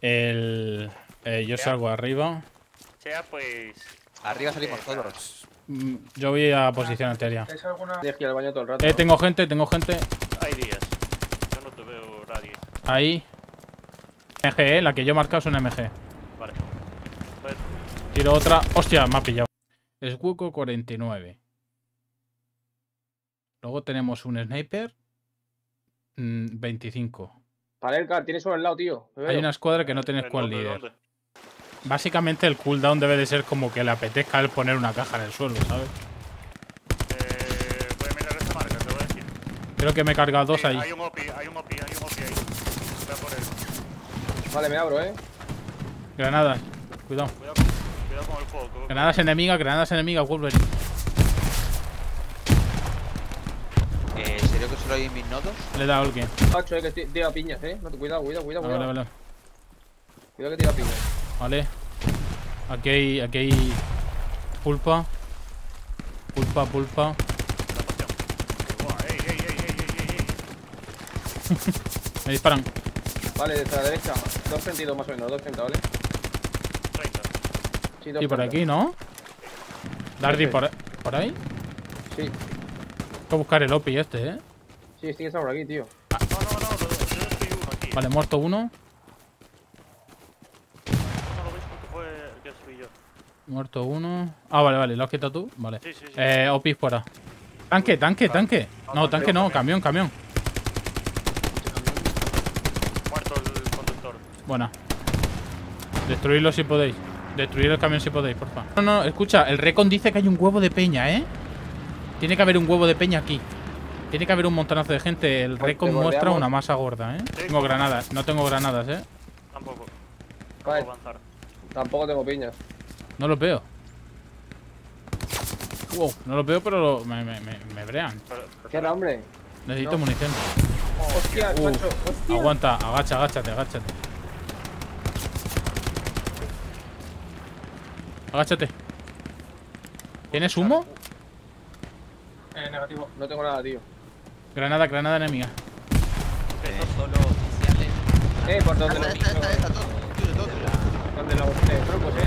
El... eh, yo salgo arriba. Sea pues. Arriba salimos todos. Mm, Yo voy a posición anterior. ¿Tenéis alguna...? Tienes que ir al baño todo el rato. Eh, tengo gente, tengo gente. Hay días. Yo no te veo nadie. Ahí. MG, eh, la que yo he marcado es una MG. Vale. Pues, Tiro otra. Hostia, me ha pillado. Es hueco 49. Luego tenemos un sniper. mm, 25. Palelka, tienes uno al lado, tío. Hay una escuadra que no tiene ¿en squad dónde, líder. dónde? Básicamente el cooldown debe de ser como que le apetezca a él poner una caja en el suelo, ¿sabes? Eh, voy a mirar esta marca, te voy a decir. Creo que me he cargado dos Sí, ahí. Hay un OPI, hay un OPI, hay un OPI ahí. Voy a por él. Vale, me abro, eh. Granadas. Cuidado. Cuidado, cuidado con el fuego. Granadas enemigas, granadas enemigas, Wolverine. Eh, ¿En serio que hay mis nodos? Le he dado a alguien. Macho, eh, que ti- tira piñas, eh. No, te- cuidado, cuidado, cuidado. Vale, vale. cuidado que tira piñas. Vale. Aquí hay, aquí hay pulpa. Pulpa, pulpa. Buah, ey, ey, ey, ey, ey, ey, ey. Me disparan. Vale, desde la derecha. 232 más o menos, 230, ¿vale? 30. Sí, Y por 230. aquí, ¿no? Dardy, Ese. por, por ahí. Sí, Hay que buscar el OPI este, ¿eh? Sí, sí, está por aquí, tío. No, no, no, yo estoy uno aquí. Vale, muerto uno. No lo veis porque fue el que subí yo. Muerto uno. Ah, vale, vale. ¿Lo has quitado tú? Vale. Sí, sí, sí. Eh, OPI fuera. Tanque, tanque, tanque. No, tanque no, camión, camión. Muerto el conductor. Buena. Destruirlo si podéis. Destruir el camión si podéis, porfa. No, no, escucha, el Recon dice que hay un huevo de peña, ¿eh? Tiene que haber un huevo de peña aquí. Tiene que haber un montonazo de gente. El Pues Recon te muestra una masa gorda, ¿eh? Sí. Tengo granadas. No tengo granadas, ¿eh? Tampoco. Vale, avanzar. tampoco tengo piñas. No los veo. Wow, no los veo, pero lo- me, me, me, me brean. ¿Qué era, hombre? Necesito No. munición. Hostia, Uh, macho. Hostia. Aguanta, agacha, agáchate, agáchate. Agáchate. ¿Tienes humo? Eh, negativo. No tengo nada, tío. Granada, granada enemiga. Eh, solo oficiales. Eh, por donde Esta, los. esta, esta, esta, todo. Donde los eh, troncos, eh.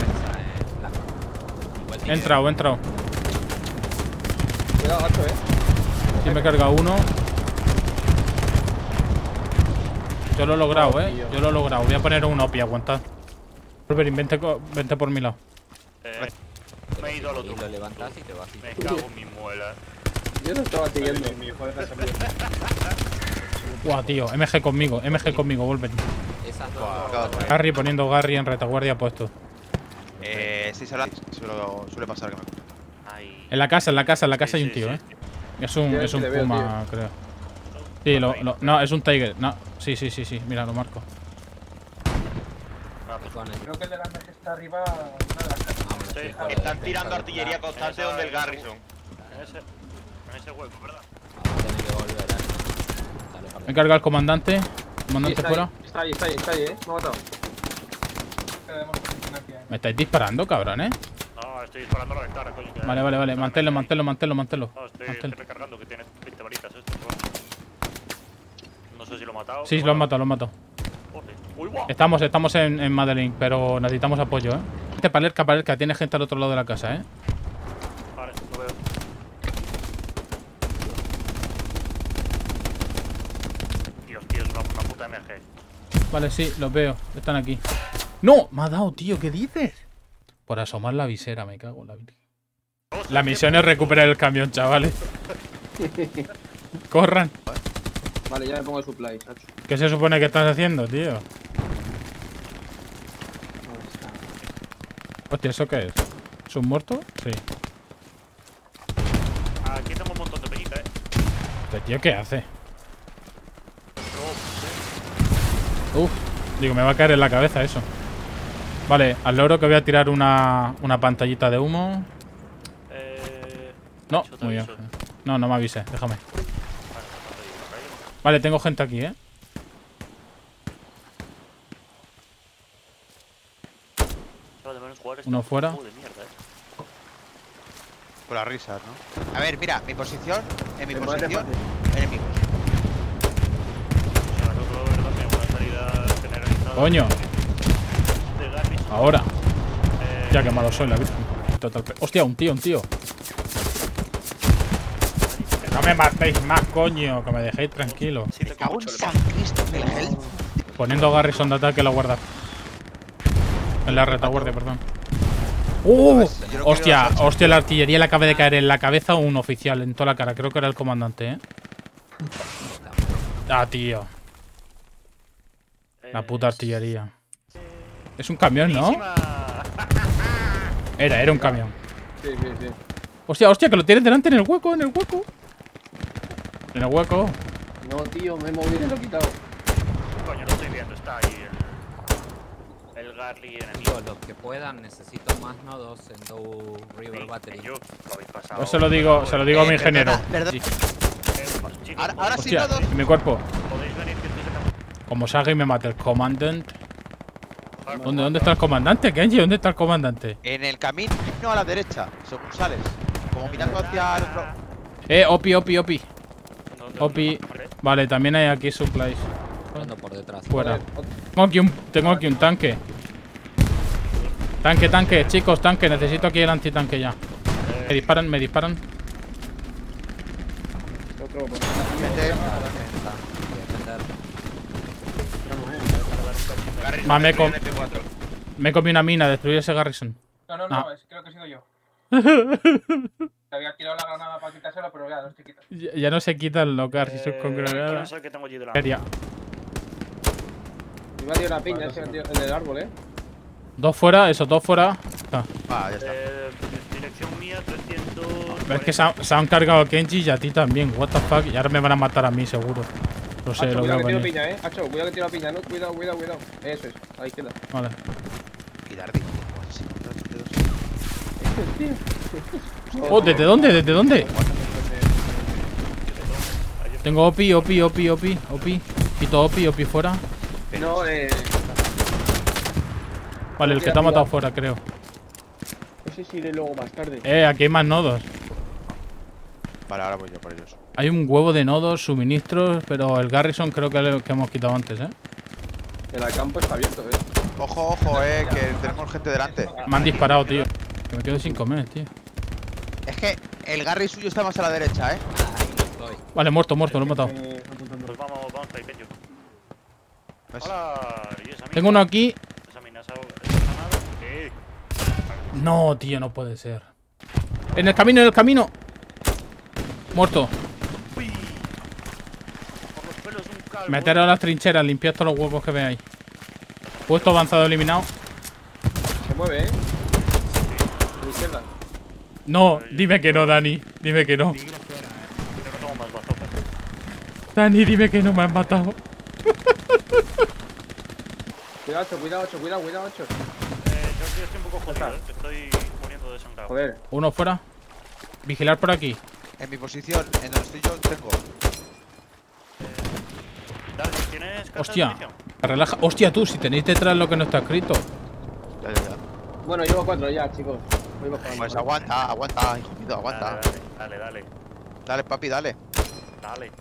He entrado, he entrado. Cuidado, gacho, eh. Sí, me he cargado uno. Yo lo he logrado, eh. Yo lo he logrado. Voy a poner un OPI, aguantad. Wolverine, vente, vente por mi lado. eh, me he ido al otro. Y lo levantas y te vas. Me cago en mi muela. Yo no estaba siguiendo. Guau, tío. MG conmigo, MG conmigo, acabo de- Garry poniendo Garry en retaguardia puesto. Eh, sí, suele, suele, suele pasar que me. En la casa, en la casa, en la casa Sí, hay un tío, sí. eh. Es un, Sí, es un le veo, puma, creo. Sí, lo, lo- no, es un tiger. No, sí, sí, sí, sí. Mira, lo marco. Creo que el de la mesa está arriba. Una de las casas. sí. Están tirando artillería constante donde el Garrison. Ese, hueco, ¿verdad? Que volver Dale, Me cargado al comandante. Sí, Comandante está fuera. ahí, está ahí, está ahí, está ahí, eh. Me ha matado. Me estáis disparando, cabrón, eh. No, estoy disparando la ventana, coño. que- Vale, vale, vale. Manténlo, manténlo, manténlo, manténlo. No, estoy, estoy recargando que tiene 20 balitas esto. bueno. No sé si lo he matado. Sí, lo han matado, lo han matado. Uy. Estamos, estamos en, en Madeline, pero necesitamos apoyo, eh. Este palerca, palerca, tiene gente al otro lado de la casa, eh. Vale, lo veo. Dios, tío, es una, una puta MG. Vale, sí, los veo. Están aquí. ¡No! Me ha dado, tío. ¿Qué dices? Por asomar la visera, me cago en la virgen. La misión es recuperar el camión, chavales. Corran. Vale, ya me pongo el supply, macho. ¿Qué se supone que estás haciendo, tío? Hostia, ¿eso qué es? ¿Es un muerto? Sí. Aquí tengo un montón de peñita, eh. Este tío, ¿qué hace? Pero, Uf. Digo, me va a caer en la cabeza eso. Vale, al loro que voy a tirar una, una pantallita de humo. eh. No, muy bien. No, no me avises, déjame. Vale, tengo gente aquí, ¿eh? Uno fuera. eh. Por las risas, ¿no? A ver, mira, mi posición, en mi posición, fácil. enemigos. O sea, creo que va a haber también una salida generalizada. Coño. Ahora. Eh, Ya que malo soy, la virgen. Total. pe- Hostia, un tío, un tío. No me matéis más, coño. Que me dejéis tranquilo. te Cago en San Cristo, el health. Poniendo Garrison de ataque en la guarda. En la retaguardia, perdón. ¡Uh! Hostia, hostia, la artillería le acaba de caer en la cabeza a un oficial, en toda la cara. Creo que era el comandante, ¿eh? Ah, tío. La puta artillería. Es un camión, ¿no? Era, era un camión. Sí, sí, sí. Hostia, hostia, que lo tienes delante en el hueco, en el hueco. En el hueco. No, tío, me he movido y lo he quitado. Coño, lo estoy viendo, está ahí el, el Garly enemigo. Digo, los que puedan, necesito más nodos en tu River Battery. Yo, lo habéis pasado. Yo se lo digo, se lo digo a mi Eh, ingeniero. perdona, Sí. Chicos, Ahora, ahora sí todos. en mi cuerpo. podéis venir que estoy sacando. Como salga y me mate el comandante. ¿Dónde, ¿Dónde está el comandante, Kenji? ¿Dónde está el comandante? En el camino a la derecha, según sales. Como mirando hacia el otro. Eh, Opi, Opi, Opi. ¿Dónde- Opi. Vale, también hay aquí supplies. Por detrás. Fuera. Tengo aquí un, tengo aquí un tanque. Tanque, tanque, chicos, tanque. Necesito aquí el antitanque ya. Me disparan, me disparan. Otro, Va, me, com- me comí una mina, destruir ese Garrison. No, no, no, Ah. es, creo que he sido yo. Te había tirado la granada para quitárselo, pero ya, no estoy quitando. Ya, ya no se quitan los Garrison con Eh, granada. quiero saber qué tengo allí delante. Seria. Me ha tirado una piña ese tío, el del árbol, eh. Dos fuera, eso, dos fuera. Ah, Ah, ya está. Eh, dirección mía, 300. pero es que se, ha- se han cargado a Kenji y a ti también. What the fuck. Y ahora me van a matar a mí, seguro. No sé, Hacho, lo cuidado que tiro piña, eh. Hacho, cuidado que tiro piña, no, cuidado, cuidado, cuidado. Eso es, a la izquierda. Vale. Sí, estos dedos. Oh, ¿desde dónde? ¿Desde dónde? Tengo Opi, Opi, Opi, Opi, Opi. Quito Opi, Opi fuera. No, eh. Vale, el que te ha matado fuera, creo. No sé si iré luego más tarde. Eh, aquí hay más nodos. Vale, ahora voy yo por ellos. Hay un huevo de nodos, suministros, pero el Garrison creo que, le- que hemos quitado antes, ¿eh? El campo está abierto, eh. Ojo, ojo, eh, que tenemos gente delante. Me han disparado, tío. Que me quedo sin comer, tío. Es que el Garry suyo está más a la derecha, eh. Ahí estoy. Vale, muerto, muerto, lo he matado. Pues vamos, vamos. ¿Ves? Hola, ¿y esa mina? Tengo uno aquí. No, tío, no puede ser. En el camino, en el camino. Muerto. Uy. Por los pelos un calvo. Meter a las trincheras, limpiar todos los huevos que veáis. Puesto avanzado eliminado. Se mueve, eh. A la izquierda. No, dime que no, Dani. Dime que no. Dani, dime que no me han matado. Cuidado, Hacho, cuidado, Hacho, cuidado, cuidado, Hacho. Eh, yo estoy un poco jodido, eh. Estoy muriendo de sangrado. Joder. Uno fuera. Vigilar por aquí. En mi posición, en donde estoy yo, tengo. Dale, ¿tienes carta de Hostia. Relaja. Hostia, tú, si tenéis detrás lo que no está escrito. Ya, ya, ya. Bueno, llevo cuatro ya, chicos. Voy. Pues aguanta, aguanta, hijo mío, aguanta. Dale, dale, dale. Dale, papi, dale. Dale.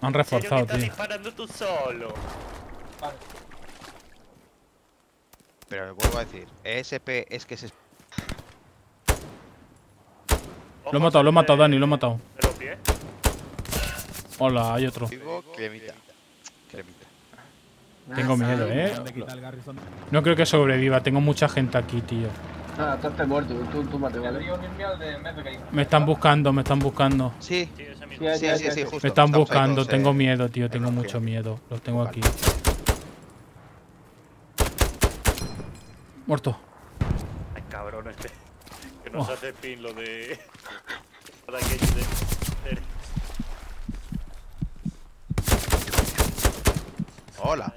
Han ¿En serio que reforzado, estás tío. disparando tú solo? Vale. Pero le vuelvo a decir, ESP es que se. Lo he matado, lo he matado, Dani, lo he matado. De los pies. Hola, hay otro. Vivo, cremita. Cremita. Tengo miedo, eh. No creo que sobreviva. Tengo mucha gente aquí, tío. Nada, tú estás muerto, tú, tú mate, Me están buscando, me están buscando. Sí, Sí. Sí, justo. Me están buscando. Tengo eh. miedo, tío. Tengo en mucho miedo. Los tengo aquí. Muerto. Ay, cabrón, este. Que Oh. nos hace pin lo de. Para que de. de- Hola.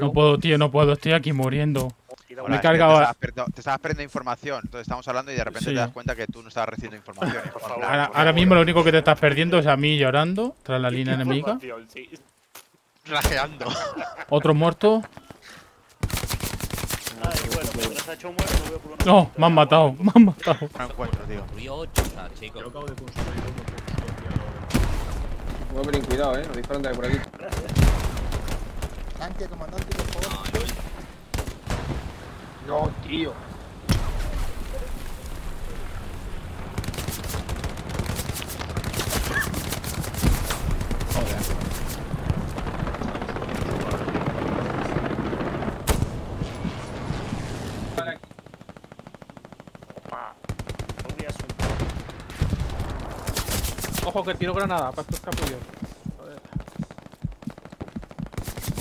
No puedo, tío, no puedo. Estoy aquí muriendo. Hola, he cargado Te a- estabas, perdiendo, te estabas perdiendo información. Entonces estamos hablando y de repente Sí. te das cuenta que tú no estabas recibiendo información. Por favor. Ahora, por ahora favor. mismo lo único que te estás perdiendo es a mí llorando tras la línea enemiga. Sí. Rajeando. Otro muerto. Ay, bueno, mientras ha hecho un muerto, no veo por una No, me han matado. Me han matado. No encuentro, tío. Murió 8 ya, chicos. Wolverine, cuidado, eh. Nos disparan de por aquí. No, tío. Aquí. Pa. Un día es un- Ojo que tiro granada para estos capullos.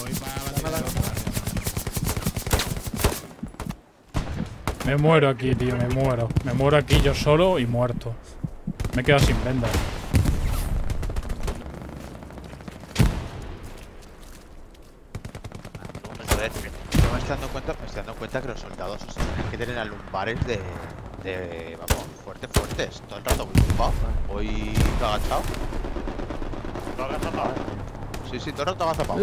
Voy para Me muero aquí, tío, me muero. Me muero aquí yo solo y muerto. Me he quedado sin venda. Joder, yo me estoy dando cuenta, me estoy dando cuenta que los soldados tienen que tener a lumbares de, de, vamos, fuertes, fuertes. Todo el rato muy tumbado. Hoy todo agachado. Sí, sí, todo el rato agazapado.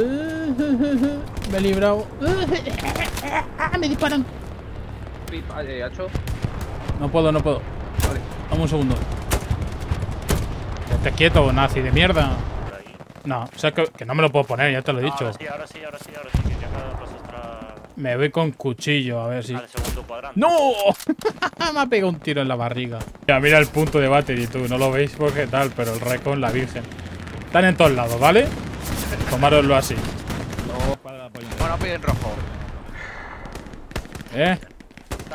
Me he librado. Me disparan. Eh, hacho. No puedo, no puedo. Vale. Dame un segundo. Estés quieto, nazi de mierda. No, o sea que, que no me lo puedo poner, ya te lo he dicho. Ahora sí, ahora sí, ahora sí, ahora sí. Que ya Me voy con cuchillo, a ver si. al segundo cuadrante. ¡No! me ha pegado un tiro en la barriga. Ya, mira el punto de battery, tú. No lo veis porque tal, pero el recon, la virgen. Están en todos lados, ¿vale? Tomároslo así. Bueno, piden rojo. ¿Eh?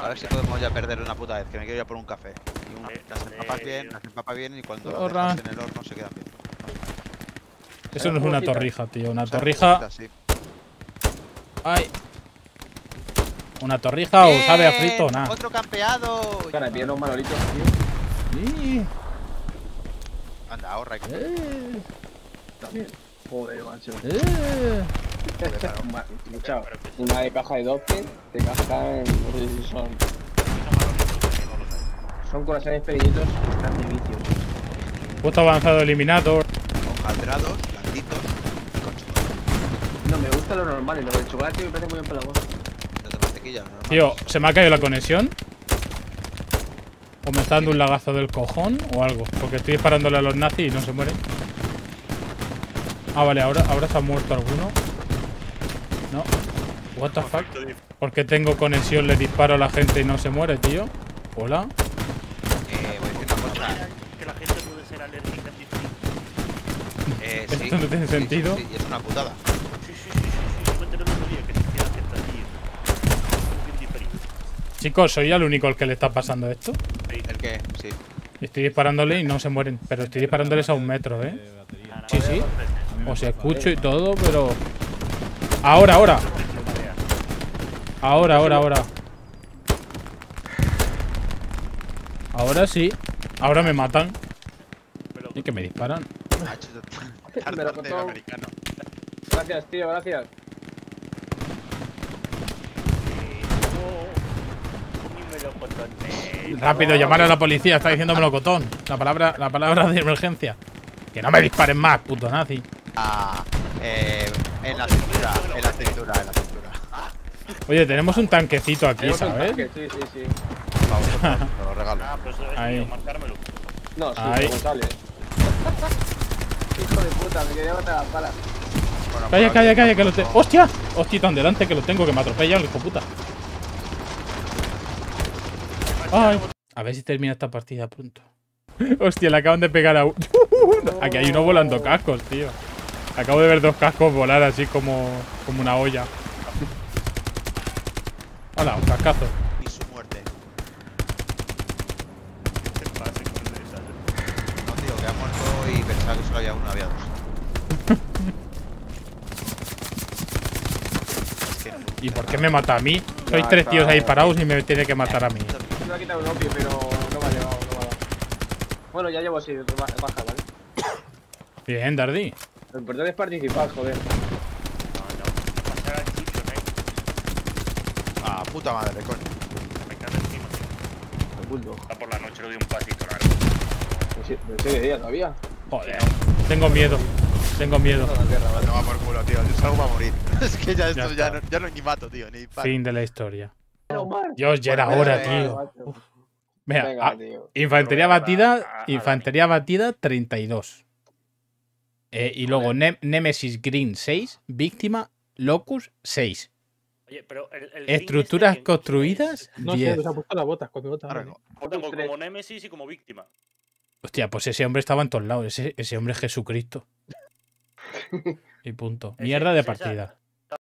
A ver si podemos ya perder una puta vez, que me quiero ir a por un café. Y una- las empapas bien, las empapas bien y cuando las dejas en el horno se quedan bien. Eso no es una torrija, tío. Una torrija. ¡Ay! ¿Una torrija o sabe a frito o nada? ¡Otro campeado! Cara, piden los manolitos, tío. Anda, ahorra. que- Eh, También. Joder, macho. eh. Escucha, una de caja de 12 te cascan. No sé si son. Son corazones pequeñitos, están de vicios. Puesto avanzado eliminador. Hojaldrados, blanditos, con chocolate. No, me gustan los normales, los del chocolate me parece muy. Los de mantequilla, normal. Tío, ¿se me ha caído la conexión? ¿O me está dando un lagazo del cojón o algo? Porque estoy disparándole a los nazis y no se mueren. Ah, vale, ahora, ahora ha muerto alguno. No. What the fuck? ¿Por qué tengo conexión? Le disparo a la gente y no se muere, tío. Hola. Eh, voy a decir una cosa. Que la gente puede ser alérgica a. Eh, Esto sí, no tiene sí, sentido. Sí, sí, y es una putada. Sí, sí, sí, sí, sí. Yo me enteré el otro día que existía gente así. Bien diferido. Chicos, ¿soy el único al que le está pasando esto? ¿El qué? Sí. Estoy disparándole y no se mueren. Pero estoy disparándoles a un metro, ¿eh? Sí, sí. Os escucho y todo, pero... Ahora, ahora. Ahora, ahora, ahora. Ahora sí. Ahora me matan. Y que me disparan. Me lo contó. Gracias, tío, gracias. Rápido, llamar a la policía. Está diciendo melocotón. La palabra, la palabra de emergencia. Que no me disparen más, puto nazi. Ah, eh, en la cintura, en la cintura, en la cintura. Oye, tenemos un tanquecito aquí, Tenemos un ¿sabes? tanque, Sí, sí, sí. Favor, te lo regalo. Ah, pues es Ahí. marcármelo. No, sí, Ahí. González. Hijo de puta, me quería matar a las balas. Bueno, Calla, calla, calla, que lo tengo. ¡Hostia! Hostia, tan delante que lo tengo, que me atropella el hijo puta. Ay. A ver si termina esta partida pronto. Hostia, le acaban de pegar a un... Aquí hay uno volando cascos, tío. Acabo de ver dos cascos volar así como, como una olla. Hola, un cascazo. Y su muerte. ¿Qué pasa con esa? No, tío, que ha muerto y pensaba que solo había uno, había dos. Es que ¿Y por qué me mata a mí? Sois tres tíos ahí parados y me tiene que matar a mí. Me ha quitado un opio, pero no me ha llegado, no me ha dado. Bueno, ya llevo así, baja, ¿vale? Bien, Dardy. Lo importante es participar, joder. No, no. Pasar al chicho, ¿eh? Ah, puta madre, coño. Me cae encima. tío. El bulldog. Está por la noche, le doy un pasito largo. Me me sigue de día todavía. Joder. Tengo miedo. Tengo miedo. No, va por culo, tío. Yo salgo para morir. es que ya esto ya, está. no, ya no ni mato, tío. Ni. Fin de la historia. Pero. Dios, ya era Venga, hora, venga, tío. Venga, ah, tío. infantería Pero a la- batida, infantería batida 32. Eh, y luego Nem- Nemesis Green 6, víctima Locus 6. Oye, pero el, el green este, Estructuras ¿quién- construidas, No sé, 10. se ha puesto las botas con Tres. como Némesis y como víctima. Hostia, pues ese hombre estaba en todos lados. Ese, ese hombre es Jesucristo. Y punto. Mierda de partida.